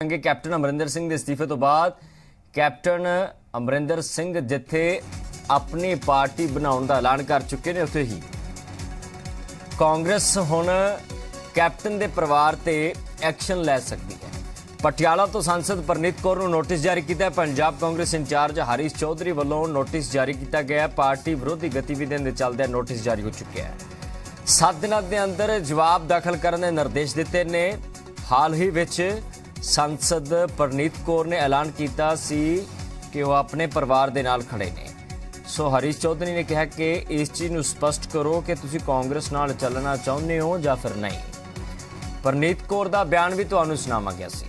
ਕਿ ਕੈਪਟਨ ਅਮਰਿੰਦਰ ਸਿੰਘ ਦੇ ਅਸਤੀਫੇ ਤੋਂ ਬਾਅਦ। ਕੈਪਟਨ ਅਮਰਿੰਦਰ ਸਿੰਘ ਜਿੱਥੇ ਆਪਣੀ ਪਾਰਟੀ ਬਣਾਉਣ ਦਾ ਐਲਾਨ ਕਰ ਚੁੱਕੇ ਨੇ, ਉੱਥੇ ਹੀ। ਕਾਂਗਰਸ ਹੁਣ ਕੈਪਟਨ ਦੇ ਪਰਿਵਾਰ ਤੇ ਐਕਸ਼ਨ ਲੈ ਸਕਦੀ ਹੈ। ਪਟਿਆਲਾ ਤੋਂ ਸੰਸਦ ਪਰਨੀਤ ਕੌਰ ਨੂੰ ਨੋਟਿਸ ਜਾਰੀ ਕੀਤਾ ਹੈ। ਪੰਜਾਬ ਕਾਂਗਰਸ ਇੰਚਾਰਜ ਹਰੀਸ਼ ਚੌਧਰੀ ਵੱਲੋਂ ਨੋਟਿਸ ਜਾਰੀ ਕੀਤਾ ਗਿਆ ਹੈ। ਪਾਰਟੀ ਵਿਰੋਧੀ ਗਤੀਵਿਧੀਆਂ ਦੇ ਚੱਲਦਿਆਂ ਨੋਟਿਸ ਜਾਰੀ ਹੋ ਚੁੱਕਿਆ ਹੈ। 7 ਦਿਨਾਂ ਦੇ ਅੰਦਰ ਜਵਾਬ ਦਾਖਲ ਕਰਨ ਦੇ ਨਿਰਦੇਸ਼ ਦਿੱਤੇ ਨੇ। ਹਾਲ ਹੀ ਵਿੱਚ ਸੰਸਦ ਪਰਨੀਤ ਕੌਰ ਨੇ ਐਲਾਨ ਕੀਤਾ ਸੀ ਕਿ ਉਹ ਆਪਣੇ ਪਰਿਵਾਰ ਦੇ ਨਾਲ ਖੜੇ ਨੇ ਸੋ ਹਰੀਸ਼ ਚੌਧਰੀ ਨੇ ਕਿਹਾ ਕਿ ਇਸ ਚੀਜ਼ ਨੂੰ ਸਪਸ਼ਟ ਕਰੋ ਕਿ ਤੁਸੀਂ ਕਾਂਗਰਸ ਨਾਲ ਚੱਲਣਾ ਚਾਹੁੰਦੇ ਹੋ ਜਾਂ ਫਿਰ ਨਹੀਂ ਪਰਨੀਤ ਕੌਰ ਦਾ ਬਿਆਨ ਵੀ ਤੁਹਾਨੂੰ ਸੁਣਾਵਾ ਗਿਆ ਸੀ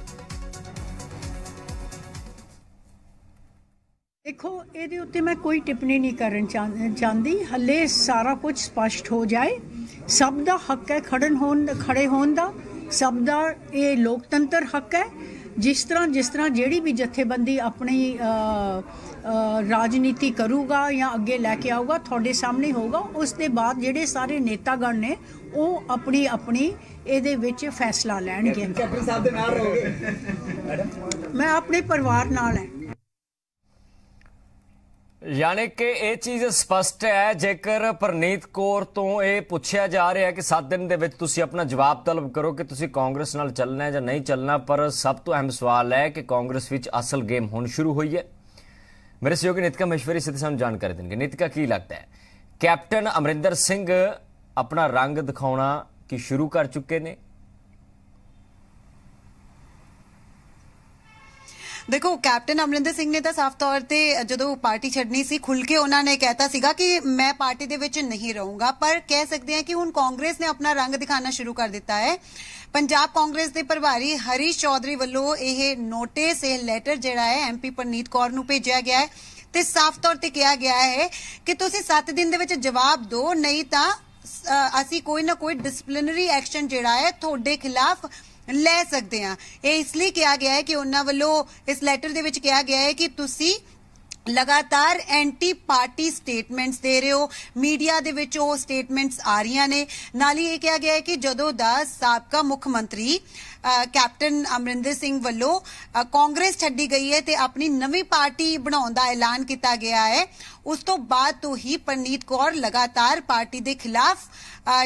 ਦੇਖੋ ਇਹਦੇ ਉੱਤੇ ਮੈਂ ਕੋਈ ਟਿੱਪਣੀ ਨਹੀਂ ਕਰਨ ਚਾਹੁੰਦੀ ਹੱਲੇ ਸਾਰਾ ਕੁਝ ਸਪਸ਼ਟ ਹੋ ਜਾਏ ਸਭ ਦਾ ਹੱਕ ਹੈ ਖੜਨ ਹੋਣ ਖੜੇ ਹੋਣ ਦਾ ਸਭ ਦਾ ਇਹ ਲੋਕਤੰਤਰ ਹੱਕ ਹੈ। ਜਿਸ ਤਰ੍ਹਾਂ ਜਿਸ ਤਰ੍ਹਾਂ ਜਿਹੜੀ ਵੀ ਜਥੇਬੰਦੀ ਆਪਣੀ ਰਾਜਨੀਤੀ ਕਰੂਗਾ ਜਾਂ ਅੱਗੇ ਲੈ ਕੇ ਆਊਗਾ ਤੁਹਾਡੇ ਸਾਹਮਣੇ ਹੋਊਗਾ ਉਸ ਦੇ ਬਾਅਦ ਜਿਹੜੇ ਸਾਰੇ ਨੇਤਾਗਣ ਨੇ ਉਹ ਆਪਣੀ ਆਪਣੀ ਇਹਦੇ ਵਿੱਚ ਫੈਸਲਾ ਲੈਣਗੇ। ਕੈਪਟਨ ਸਾਹਿਬ ਦੇ ਨਾਲ ਰਹੋਗੇ। ਮੈਂ ਆਪਣੇ ਪਰਿਵਾਰ ਨਾਲ ਹਾਂ। ਯਾਨੀ ਕਿ ਇਹ ਚੀਜ਼ ਸਪਸ਼ਟ ਹੈ, ਜੇਕਰ ਪ੍ਰਨੀਤ ਕੌਰ ਤੋਂ ਇਹ ਪੁੱਛਿਆ ਜਾ ਰਿਹਾ ਹੈ ਕਿ 7 ਦਿਨ ਦੇ ਵਿੱਚ ਤੁਸੀਂ ਆਪਣਾ ਜਵਾਬ ਤਲਬ ਕਰੋ ਕਿ ਤੁਸੀਂ ਕਾਂਗਰਸ ਨਾਲ ਚੱਲਣਾ ਹੈ ਜਾਂ ਨਹੀਂ ਚੱਲਣਾ, ਪਰ ਸਭ ਤੋਂ ਅਹਿਮ ਸਵਾਲ ਹੈ ਕਿ ਕਾਂਗਰਸ ਵਿੱਚ ਅਸਲ ਗੇਮ ਹੁਣ ਸ਼ੁਰੂ ਹੋਈ ਹੈ। ਮੇਰੇ ਸਹਿਯੋਗੀ ਨਿਤਿਕਾ ਮਹੇਸ਼ਵਰੀ ਸਿੱਧੇ ਸਾਨੂੰ ਜਾਣਕਾਰੀ ਦੇਣਗੇ। ਨਿਤਿਕਾ, ਕੀ ਲੱਗਦਾ ਹੈ? ਕੈਪਟਨ ਅਮਰਿੰਦਰ ਸਿੰਘ ਆਪਣਾ ਰੰਗ ਦਿਖਾਉਣਾ ਕੀ ਸ਼ੁਰੂ ਕਰ ਚੁੱਕੇ ਨੇ? ਦੇਖੋ, ਕੈਪਟਨ ਅਮਰਿੰਦਰ ਸਿੰਘ ਨੇ ਤਾਂ ਸਾਫ਼ ਤੌਰ ਤੇ ਜਦੋਂ ਪਾਰਟੀ ਛੱਡਣੀ ਸੀ ਖੁੱਲ ਕੇ ਉਹਨਾਂ ਨੇ ਕਹਿਤਾ ਸੀਗਾ ਕਿ ਮੈਂ ਪਾਰਟੀ ਦੇ ਵਿੱਚ ਨਹੀਂ ਰਹੂੰਗਾ। ਪਰ ਕਹਿ ਸਕਦੇ ਹਾਂ ਕਿ ਹੁਣ ਕਾਂਗਰਸ ਨੇ ਆਪਣਾ ਰੰਗ ਦਿਖਾਣਾ ਸ਼ੁਰੂ ਕਰ ਦਿੱਤਾ ਹੈ। ਪੰਜਾਬ ਕਾਂਗਰਸ ਦੇ ਪ੍ਰਭਾਰੀ ਹਰੀਸ਼ ਚੌਧਰੀ ਵੱਲੋਂ ਇਹ ਨੋਟਿਸ, ਇਹ ਲੈਟਰ ਜਿਹੜਾ ਹੈ ਐਮਪੀ ਪਰਨੀਤ ਕੌਰ ਨੂੰ ਭੇਜਿਆ ਗਿਆ ਹੈ ਤੇ ਸਾਫ਼ ਤੌਰ ਤੇ ਕਿਹਾ ਗਿਆ ਹੈ ਕਿ ਤੁਸੀਂ 7 ਦਿਨ ਦੇ ਵਿੱਚ ਜਵਾਬ ਦਿਓ, ਨਹੀਂ ਤਾਂ ਅਸੀਂ ਕੋਈ ਨਾ ਕੋਈ ਡਿਸਪਲਿਨਰੀ ਐਕਸ਼ਨ ਜਿਹੜਾ ਹੈ, ਤੁਹਾਡੇ ਖਿਲਾਫ ਲੈ ਸਕਦੇ ਹਾਂ। ਇਹ ਇਸ ਲਈ ਕਿਹਾ ਗਿਆ ਹੈ ਕਿ ਉਹਨਾਂ ਵੱਲੋਂ ਇਸ ਲੈਟਰ ਦੇ ਵਿੱਚ ਕਿਹਾ ਗਿਆ ਹੈ ਕਿ ਤੁਸੀਂ ਲਗਾਤਾਰ ਐਂਟੀ ਪਾਰਟੀ ਸਟੇਟਮੈਂਟਸ ਦੇ ਰਹੇ ਹੋ। ਮੀਡੀਆ ਦੇ ਵਿੱਚ ਉਹ ਸਟੇਟਮੈਂਟਸ ਆ ਰਹੀਆਂ ਨੇ। ਨਾਲ ਹੀ ਇਹ ਕਿਹਾ ਗਿਆ ਹੈ ਕਿ ਜਦੋਂ ਦਾ ਸਾਬਕਾ ਮੁੱਖ ਮੰਤਰੀ ਕੈਪਟਨ ਅਮਰਿੰਦਰ ਸਿੰਘ ਵੱਲੋਂ ਕਾਂਗਰਸ ਛੱਡੀ ਗਈ ਹੈ ਤੇ ਆਪਣੀ ਨਵੀਂ ਪਾਰਟੀ ਬਣਾਉਣ ਦਾ ਐਲਾਨ ਕੀਤਾ ਗਿਆ ਹੈ। ਉਸ ਤੋਂ ਬਾਅਦ ਤੋਂ ਹੀ ਪਰਨੀਤ ਕੌਰ ਲਗਾਤਾਰ ਪਾਰਟੀ ਦੇ ਖਿਲਾਫ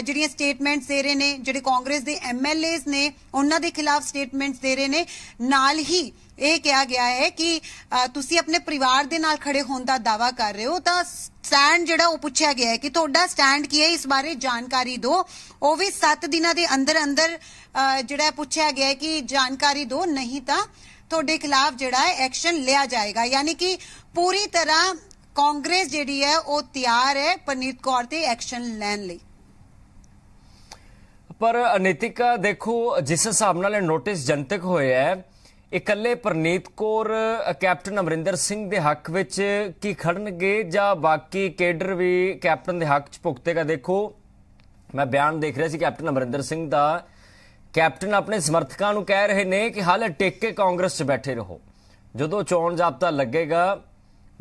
ਜਿਹੜੀਆਂ ਸਟੇਟਮੈਂਟਸ ਦੇ ਰਹੇ ਨੇ, ਜਿਹੜੇ ਕਾਂਗਰਸ ਦੇ ਐਮਐਲਏਸ ਨੇ, ਉਹਨਾਂ ਦੇ ਖਿਲਾਫ ਸਟੇਟਮੈਂਟਸ ਦੇ ਰਹੇ ਨੇ। ਨਾਲ ਹੀ ਇਹ ਕਿਹਾ ਗਿਆ ਹੈ ਕਿ ਤੁਸੀਂ ਆਪਣੇ ਪਰਿਵਾਰ ਦੇ ਨਾਲ ਖੜੇ ਹੋਣ ਦਾ ਦਾਵਾ ਕਰ ਰਹੇ ਹੋ, ਤਾਂ ਸਟੈਂਡ ਜਿਹੜਾ ਉਹ ਪੁੱਛਿਆ ਗਿਆ ਹੈ ਕਿ ਤੁਹਾਡਾ ਸਟੈਂਡ ਕੀ ਹੈ? ਇਸ ਬਾਰੇ ਜਾਣਕਾਰੀ ਦਿਓ। ਉਹ ਵੀ 7 ਦਿਨਾਂ ਦੇ ਅੰਦਰ ਅੰਦਰ ਜਿਹੜਾ ਪੁੱਛਿਆ ਗਿਆ ਹੈ ਕਿ ਜਾਣਕਾਰੀ ਦਿਓ। ਨਹੀਂ ਤਾਂ ਤੁਹਾਡੇ ਖਿਲਾਫ ਜਿਹੜਾ ਹੈ ਐਕਸ਼ਨ ਲਿਆ ਜਾਏਗਾ। ਯਾਨੀ ਕਿ ਪੂਰੀ ਤਰ੍ਹਾਂ ਕਾਂਗਰਸ ਜਿਹੜੀ ਹੈ, ਉਹ ਤਿਆਰ ਹੈ ਪਰਨੀਤ ਕੌਰ ਤੇ ਐਕਸ਼ਨ ਲੈਣ ਲਈ। ਪਰ ਅਨਿਤਿਕਾ ਦੇਖੋ, ਜਿਸ ਹਿਸਾਬ ਨਾਲ ਨੋਟਿਸ ਜਨਤਕ ਹੋਇਆ ਹੈ ਇਕੱਲੇ ਪ੍ਰਨੀਤ ਕੌਰ ਕੈਪਟਨ ਅਮਰਿੰਦਰ ਸਿੰਘ ਦੇ ਹੱਕ ਵਿੱਚ ਕੀ ਖੜਨਗੇ ਜਾਂ ਬਾਕੀ ਕੇਡਰ ਵੀ ਕੈਪਟਨ ਦੇ ਹੱਕ 'ਚ ਭੁਗਤੇਗਾ ਦੇਖੋ, ਮੈਂ ਬਿਆਨ ਦੇਖ ਰਿਹਾ ਸੀ ਕੈਪਟਨ ਅਮਰਿੰਦਰ ਸਿੰਘ ਦਾ। ਕੈਪਟਨ ਆਪਣੇ ਸਮਰਥਕਾਂ ਨੂੰ ਕਹਿ ਰਹੇ ਨੇ ਕਿ ਹਾਲੇ ਟਿਕ ਕੇ ਕਾਂਗਰਸ 'ਚ ਬੈਠੇ ਰਹੋ। ਜਦੋਂ ਚੋਣ ਜ਼ਾਬਤਾ ਲੱਗੇਗਾ,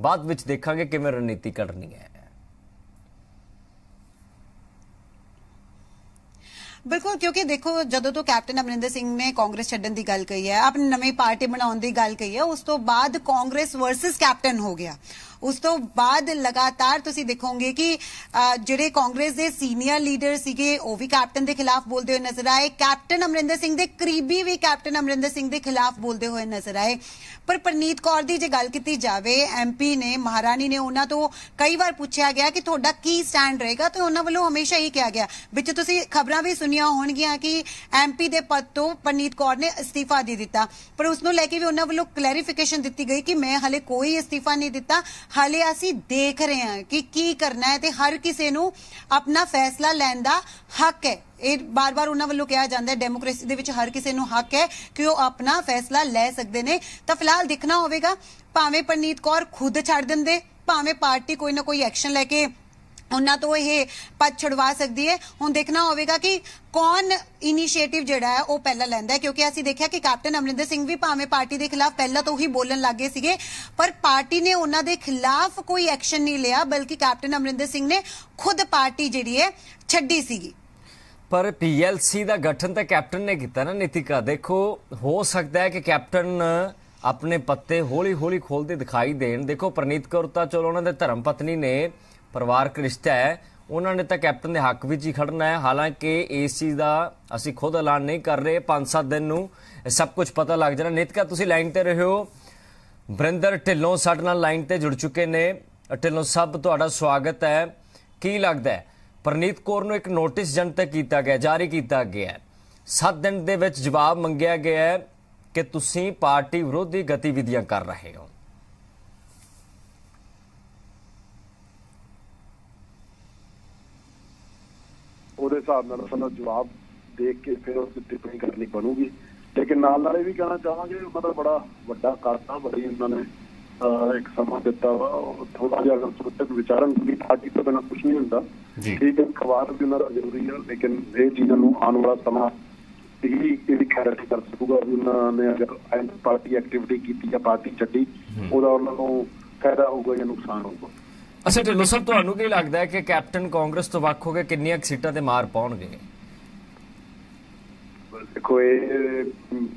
ਬਾਅਦ ਵਿੱਚ ਦੇਖਾਂਗੇ ਕਿਵੇਂ ਰਣਨੀਤੀ ਕਰਨੀ ਹੈ। ਬਿਲਕੁਲ, ਕਿਉਂਕਿ ਦੇਖੋ, ਜਦੋਂ ਤੋਂ ਕੈਪਟਨ ਅਮਰਿੰਦਰ ਸਿੰਘ ਨੇ ਕਾਂਗਰਸ ਛੱਡਣ ਦੀ ਗੱਲ ਕਹੀ ਹੈ ਆਪਣੀ ਨਵੀਂ ਪਾਰਟੀ ਬਣਾਉਣ ਦੀ ਗੱਲ ਕਹੀ ਹੈ, ਉਸ ਤੋਂ ਬਾਅਦ ਕਾਂਗਰਸ ਵਰਸਸ ਕੈਪਟਨ ਹੋ ਗਿਆ। ਉਸ ਤੋਂ ਬਾਅਦ ਲਗਾਤਾਰ ਤੁਸੀਂ ਦੇਖੋਗੇ ਕਿ ਜਿਹੜੇ ਕਾਂਗਰਸ ਦੇ ਸੀਨੀਅਰ ਲੀਡਰ ਸੀਗੇ, ਉਹ ਵੀ ਕੈਪਟਨ ਦੇ ਖਿਲਾਫ ਬੋਲਦੇ ਹੋਏ ਨਜ਼ਰ ਆਏ। ਕੈਪਟਨ ਅਮਰਿੰਦਰ ਸਿੰਘ ਦੇ ਕਰੀਬੀ ਵੀ ਕੈਪਟਨ ਅਮਰਿੰਦਰ ਸਿੰਘ ਦੇ ਖਿਲਾਫ ਬੋਲਦੇ ਹੋਏ ਨਜ਼ਰ ਆਏ। ਪਰ ਪਰਨੀਤ ਕੌਰ ਦੀ ਜੇ ਗੱਲ ਕੀਤੀ ਜਾਵੇ ਐਮਪੀ ਨੇ, ਮਹਾਰਾਣੀ ਨੇ ਉਹਨਾਂ ਤੋਂ ਕਈ ਵਾਰ ਪੁੱਛਿਆ ਗਿਆ ਕਿ ਤੁਹਾਡਾ ਕੀ ਸਟੈਂਡ ਰਹੇਗਾ, ਤੇ ਉਹਨਾਂ ਵੱਲੋਂ ਹਮੇਸ਼ਾ ਹੀ ਕਿਹਾ ਗਿਆ। ਵਿੱਚ ਤੁਸੀਂ ਖਬਰਾਂ ਵੀ ਸੁਣੀਆਂ ਹੋਣਗੀਆਂ ਕਿ ਐਮਪੀ ਦੇ ਪਦ ਤੋਂ ਪਰਨੀਤ ਕੌਰ ਨੇ ਅਸਤੀਫਾ ਦੇ ਦਿੱਤਾ। ਪਰ ਉਸ ਨੂੰ ਲੈ ਕੇ ਵੀ ਉਹਨਾਂ ਵੱਲੋਂ ਕਲੈਰੀਫਿਕੇਸ਼ਨ ਦਿੱਤੀ ਗਈ ਕਿ ਮੈਂ ਹਲੇ ਕੋਈ ਅਸਤੀਫਾ ਨਹੀਂ ਦਿੱਤਾ। ਹਾਲੇ ਅਸੀਂ ਦੇਖ ਰਹੇ ਹਾਂ ਕਿ ਕੀ ਕਰਨਾ ਹੈ ਤੇ ਹਰ ਕਿਸੇ ਨੂੰ ਆਪਣਾ ਫੈਸਲਾ ਲੈਣ ਦਾ ਹੱਕ ਹੈ। ਇਹ ਬਾਰ-ਬਾਰ ਉਹਨਾਂ ਵੱਲੋਂ ਕਿਹਾ ਜਾਂਦਾ ਹੈ, ਡੈਮੋਕ੍ਰੇਸੀ ਦੇ ਵਿੱਚ ਹਰ ਕਿਸੇ ਨੂੰ ਹੱਕ ਹੈ ਕਿ ਉਹ ਆਪਣਾ ਫੈਸਲਾ ਲੈ ਸਕਦੇ ਨੇ। ਤਾਂ ਫਿਲਹਾਲ ਦੇਖਣਾ ਹੋਵੇਗਾ, ਭਾਵੇਂ ਪਰਨੀਤ ਕੌਰ ਖੁਦ ਛੱਡ ਦਿੰਦੇ, ਭਾਵੇਂ ਪਾਰਟੀ ਕੋਈ ਨਾ ਕੋਈ ਐਕਸ਼ਨ ਲੈ ਕੇ ਉਹਨਾਂ ਤੋਂ ਇਹ ਪਦ ਛੁਡਵਾ ਸਕਦੀ ਹੈ। ਹੁਣ ਦੇਖਣਾ ਹੋਵੇਗਾ ਕਿ ਕੌਣ ਇਨੀਸ਼ੀਏਟਿਵ ਜਿਹੜਾ ਹੈ, ਉਹ ਪਹਿਲਾਂ ਲੈਂਦਾ ਹੈ, ਕਿਉਂਕਿ ਅਸੀਂ ਦੇਖਿਆ ਕਿ ਕੈਪਟਨ ਅਮਰਿੰਦਰ ਸਿੰਘ ਵੀ ਭਾਵੇਂ ਪਾਰਟੀ ਦੇ ਖਿਲਾਫ ਪਹਿਲਾਂ ਤੋਂ ਹੀ ਬੋਲਣ ਲੱਗੇ ਸੀਗੇ, ਪਰ ਪਾਰਟੀ ਨੇ ਉਹਨਾਂ ਦੇ ਖਿਲਾਫ ਕੋਈ ਐਕਸ਼ਨ ਨਹੀਂ ਲਿਆ, ਬਲਕਿ ਕੈਪਟਨ ਅਮਰਿੰਦਰ ਸਿੰਘ ਨੇ ਖੁਦ ਪਾਰਟੀ ਜਿਹੜੀ ਹੈ, ਛੱਡੀ ਸੀਗੀ। ਪਰ ਪੀਐਲਸੀ ਦਾ ਗਠਨ ਤਾਂ ਕੈਪਟਨ ਨੇ ਕੀਤਾ ਨਾ, ਨੀਤਿਕਾ। ਦੇਖੋ, ਹੋ ਸਕਦਾ ਹੈ ਕਿ ਕੈਪਟਨ ਆਪਣੇ ਪੱਤੇ ਹੌਲੀ-ਹੌਲੀ ਖੋਲਦੇ ਦਿਖਾਈ ਦੇਣ। ਦੇਖੋ, ਪ੍ਰਨੀਤ ਕੌਰ ਤਾਂ ਚਲੋ ਉਹਨਾਂ ਦੇ ਧਰਮ ਪਤਨੀ ਨੇ ਪਰਿਵਾਰਕ ਰਿਸ਼ਤਾ ਹੈ। ਉਹਨਾਂ ਨੇ ਤਾਂ ਕੈਪਟਨ ਦੇ ਹੱਕ ਵਿੱਚ ਹੀ ਖੜਨਾ ਹੈ। ਹਾਲਾਂਕਿ ਇਸ ਚੀਜ਼ ਦਾ ਅਸੀਂ ਖੁਦ ਐਲਾਨ ਨਹੀਂ ਕਰ ਰਹੇ। 5-7 ਦਿਨ ਨੂੰ ਇਹ ਸਭ ਕੁਝ ਪਤਾ ਲੱਗ ਜਾਣਾ। ਨੀਤਿਕਾ, ਤੁਸੀਂ ਲਾਈਨ ਤੇ ਰਹੇ ਹੋ। ਬ੍ਰਿੰਦਰ ਢਿੱਲੋਂ ਸਾਡੇ ਨਾਲ ਲਾਈਨ ਤੇ ਜੁੜ ਚੁੱਕੇ ਨੇ। ਢਿੱਲੋਂ, ਸਭ ਤੁਹਾਡਾ ਸਵਾਗਤ ਹੈ। ਕੀ ਲੱਗਦਾ ਹੈ? ਪ੍ਰਨੀਤ ਕੌਰ ਨੂੰ ਇੱਕ ਨੋਟਿਸ ਜਨਤਕ ਕੀਤਾ ਗਿਆ, ਜਾਰੀ ਕੀਤਾ ਗਿਆ ਹੈ। 7 ਦਿਨ ਦੇ ਵਿੱਚ ਜਵਾਬ ਮੰਗਿਆ ਗਿਆ ਹੈ ਕਿ ਤੁਸੀਂ ਪਾਰਟੀ ਵਿਰੋਧੀ ਗਤੀਵਿਧੀਆਂ ਕਰ ਰਹੇ ਹੋ ਉਹਦੇ ਹਿਸਾਬ ਨਾਲ ਸਾਨੂੰ ਜਵਾਬ ਦੇਖ ਕੇ ਫਿਰ ਉਸ ਟਿੱਪਣੀ ਕਰਨੀ ਬਣੂਗੀ। ਲੇਕਿਨ ਨਾਲ ਨਾਲ ਇਹ ਵੀ ਕਹਿਣਾ ਚਾਹਾਂਗੇ ਉਹਨਾਂ ਦਾ ਬੜਾ ਵੱਡਾ ਕਰਤਾ ਬੜੀ ਉਹਨਾਂ ਨੇ ਇੱਕ ਸਮਾਂ ਦਿੱਤਾ ਵਾ। ਥੋੜਾ ਜਿਹਾ ਅਗਰ ਸੋਚਣ ਵਿਚਾਰਨ ਦੀ ਪਾਰਟੀ ਤੋਂ ਬਿਨਾਂ ਕੁਝ ਨਹੀਂ ਹੁੰਦਾ। ਜੀ। ਠੀਕ ਹੈ ਖਵਾਰ ਵੀ ਉਹਨਾਂ ਦਾ ਜ਼ਰੂਰੀ ਹੈ ਲੇਕਿਨ ਇਹ ਚੀਜ਼ਾਂ ਨੂੰ ਆਉਣ ਵਾਲਾ ਸਮਾਂ ਹੀ ਇਹਦੀ ਖੈਰਤੀ ਕਰ ਸਕੂਗਾ ਵੀ ਉਹਨਾਂ ਨੇ ਅਗਰ ਪਾਰਟੀ ਐਕਟੀਵਿਟੀ ਕੀਤੀ ਜਾਂ ਪਾਰਟੀ ਛੱਡੀ ਉਹਦਾ ਉਹਨਾਂ ਨੂੰ ਫਾਇਦਾ ਹੋਊਗਾ ਜਾਂ ਨੁਕਸਾਨ ਹੋਊਗਾ। ਅੱਛਾ ਢਿੱਲੋਂ ਸਾਹਿਬ ਤੁਹਾਨੂੰ ਕੀ ਲੱਗਦਾ ਹੈ ਕਿ ਕੈਪਟਨ ਕਾਂਗਰਸ ਤੋਂ ਵੱਖ ਹੋ ਕੇ ਕਿੰਨੀਆਂ ਸੀਟਾਂ ਤੇ ਮਾਰ ਪਾਉਣਗੇ? ਦੇਖੋ ਇਹ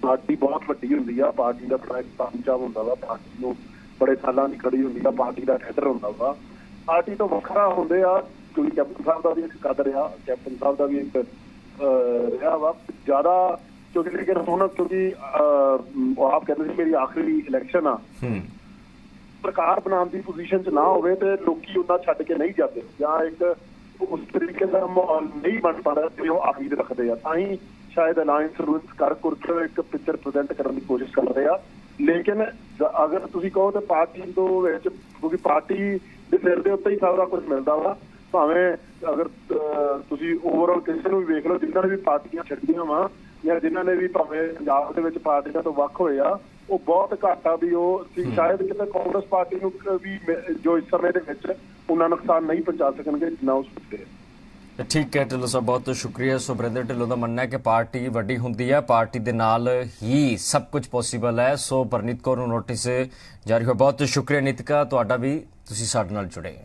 ਪਾਰਟੀ ਬਹੁਤ ਵੱਡੀ ਹੁੰਦੀ ਆ। ਪਾਰਟੀ ਦਾ ਬੜਾ ਇੱਕ ਪੰਚਾ ਹੁੰਦਾ ਵਾ। ਪਾਰਟੀ ਨੂੰ ਬੜੇ ਸਾਲਾਂ ਦੀ ਖੜੀ ਹੁੰਦੀ ਆ। ਪਾਰਟੀ ਦਾ ਹੈਡਰ ਹੁੰਦਾ ਵਾ। ਪਾਰਟੀ ਤੋਂ ਵੱਖਰਾ ਹੁੰਦੇ ਆ। ਕਿਉਂਕਿ ਕੈਪਟਨ ਸਾਹਿਬ ਦਾ ਵੀ ਇੱਕ ਕਦਰ ਆ ਕੈਪਟਨ ਸਾਹਿਬ ਦਾ ਵੀ ਇੱਕ ਰਿਹਾ ਵਾ। ਜ਼ਿਆਦਾ ਕਿਉਂਕਿ ਲੇਕਿਨ ਹੁਣ ਕਿਉਂਕਿ ਆਪ ਕਹਿੰਦੇ ਸੀ ਮੇਰੀ ਆਖਰੀ ਇਲੈਕਸ਼ਨ ਆ। ਹੂੰ। ਸਰਕਾਰ ਬਣਾਉਣ ਦੀ ਪੋਜੀਸ਼ਨ 'ਚ ਨਾ ਹੋਵੇ ਤੇ ਲੋਕੀ ਉਹਨਾਂ ਛੱਡ ਕੇ ਨਹੀਂ ਜਾਂਦੇ। ਜਾਂ ਇੱਕ ਉਸ ਤਰੀਕੇ ਦਾ ਮਾਹੌਲ ਨਹੀਂ ਬਣ ਪਾਦਾ ਜਿਵੇਂ ਉਹ ਉਮੀਦ ਰੱਖਦੇ ਆ। ਤਾਂ ਹੀ ਸ਼ਾਇਦ ਅਲਾਈਅੰਸ ਰੂਲਸ ਕਰ ਕੁਰ ਇੱਕ ਪਿਕਚਰ ਪ੍ਰੈਜ਼ੈਂਟ ਕਰਨ ਦੀ ਕੋਸ਼ਿਸ਼ ਕਰ ਰਹੇ ਆ। ਲੇਕਿਨ ਅਗਰ ਤੁਸੀਂ ਕਹੋ ਤੇ ਪਾਰਟੀ ਤੋਂ ਵਿੱਚ ਕਿਉਂਕਿ ਪਾਰਟੀ ਦੇ ਸਿਰ ਦੇ ਉੱਤੇ ਹੀ ਸਾਰਾ ਕੁਝ ਮਿਲਦਾ ਵਾ। ਭਾਵੇਂ ਅਗਰ ਅਹ, ਤੁਸੀਂ ਓਵਰਆਲ ਕਿਸੇ ਨੂੰ ਵੀ ਵੇਖ ਲਓ ਜਿਨ੍ਹਾਂ ਨੇ ਵੀ ਪਾਰਟੀਆਂ ਛੱਡੀਆਂ ਵਾ ਜਾਂ ਜਿਨ੍ਹਾਂ ਨੇ ਵੀ ਭਾਵੇਂ ਪੰਜਾਬ ਦੇ ਵਿੱਚ ਪਾਰਟੀਆਂ ਤੋਂ ਵੱਖ ਹੋਏ ਆ ਉਹ ਬਹੁਤ ਘੱਟ ਵੀ ਉਹ ਸੀ। ਸ਼ਾਇਦ ਕਿਤੇ ਕਾਂਗਰਸ ਪਾਰਟੀ ਨੂੰ ਵੀ ਜੋ ਇਸ ਸਮੇਂ ਦੇ ਵਿੱਚ ਉਹਨਾਂ ਨੁਕਸਾਨ ਨਹੀਂ ਪਹੁੰਚਾ ਸਕਣਗੇ ਜਿੰਨਾ ਉਹ ਸੋਚਦੇ ਆ। ਤੇ ਠੀਕ ਹੈ ਢਿੱਲੋਂ ਸਾਹਿਬ ਬਹੁਤ ਬਹੁਤ ਸ਼ੁਕਰੀਆ। ਸੁਬਰਿੰਦਰ ਢਿੱਲੋਂ ਦਾ ਮੰਨਣਾ ਹੈ ਕਿ ਪਾਰਟੀ ਵੱਡੀ ਹੁੰਦੀ ਹੈ। ਪਾਰਟੀ ਦੇ ਨਾਲ ਹੀ ਸਭ ਕੁਝ ਪੋਸੀਬਲ ਹੈ। ਸੋ ਪਰਨੀਤ ਕੌਰ ਨੂੰ ਨੋਟਿਸ ਜਾਰੀ ਹੋਇਆ। ਬਹੁਤ ਸ਼ੁਕਰੀਆ ਨਿਤਿਕਾ। ਤੁਹਾਡਾ ਵੀ ਤੁਸੀਂ ਸਾਡੇ ਨਾਲ ਜੁੜੇ